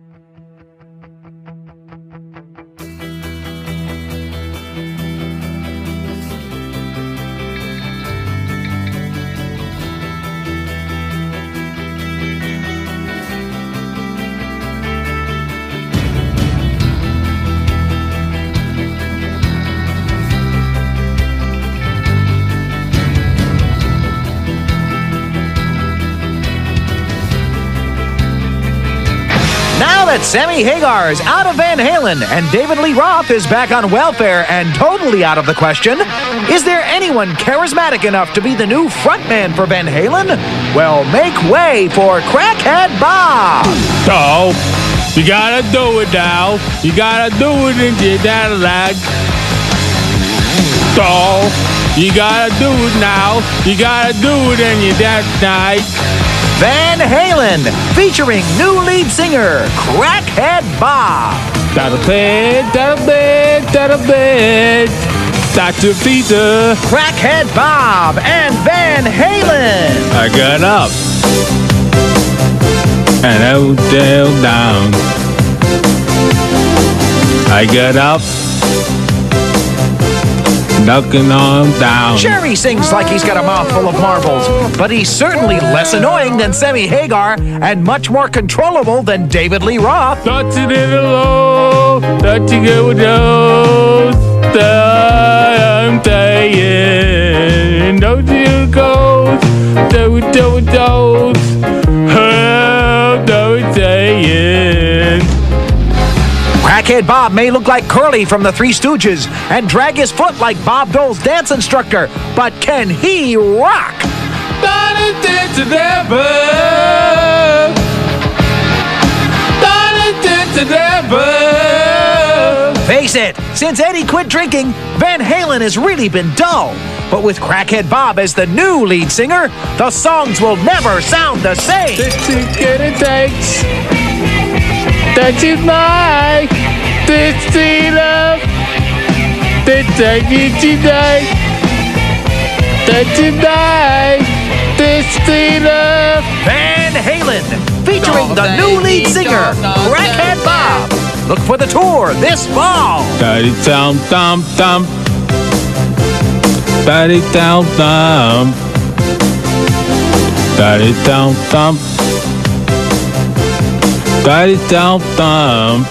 Now that Sammy Hagar is out of Van Halen and David Lee Roth is back on welfare and totally out of the question, is there anyone charismatic enough to be the new frontman for Van Halen? Well, make way for Crackhead Bob! So, you gotta do it now. You gotta do it in your dad lag. So, you gotta do it now. You gotta do it in your dad night. Van Halen, featuring new lead singer Crackhead Bob. Da da bed, da da bed, da da bed. Dr. Peter. Crackhead Bob and Van Halen. I got up. And I down. I got up. Knocking on down. Jerry sings like he's got a mouthful of marbles, but he's certainly less annoying than Sammy Hagar and much more controllable than David Lee Roth. Touching it alone, touching it with those I'm you go, do it, do Crackhead Bob may look like Curly from the Three Stooges and drag his foot like Bob Dole's dance instructor, but can he rock? Done it did to never. Done it did to never. Face it, since Eddie quit drinking, Van Halen has really been dull. But with Crackhead Bob as the new lead singer, the songs will never sound the same. This is what it takes. That is my this is love. This take it today. That is my this. Van Halen, featuring the new lead singer, Crackhead Bob. Look for the tour this fall. Daddy down thump thump. Daddy down thump. Daddy down thump. Daddy down thump.